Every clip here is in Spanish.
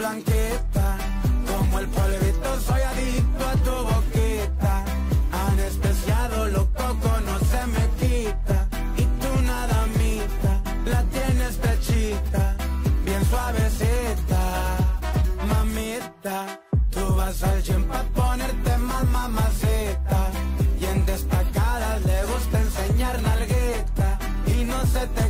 blanquita. Como el polvito soy adicto a tu boquita. Anestesiado, lo coco no se me quita. Y tú nada mita, la tienes pechita, bien suavecita. Mamita, tú vas al gym pa' ponerte más mamacita. Y en destacadas le gusta enseñar nalgueta. Y no se te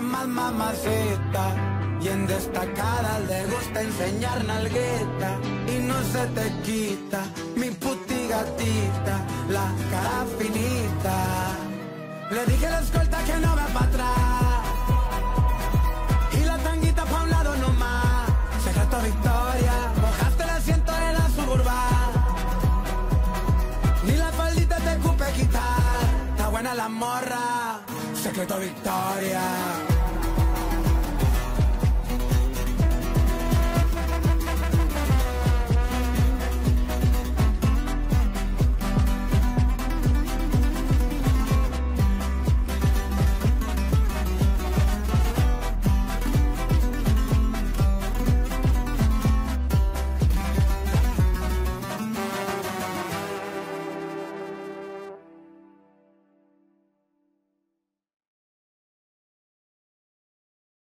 más mamacita. Y en destacada le gusta enseñar nalgueta. Y no se te quita, mi puti gatita, la cara finita. Le dije a la escolta que no va para atrás. Y la tanguita pa' un lado nomás. Secreto Victoria, mojaste el asiento de la suburban. Ni la faldita te cupe quitar. Está buena la morra. Secreto Victoria.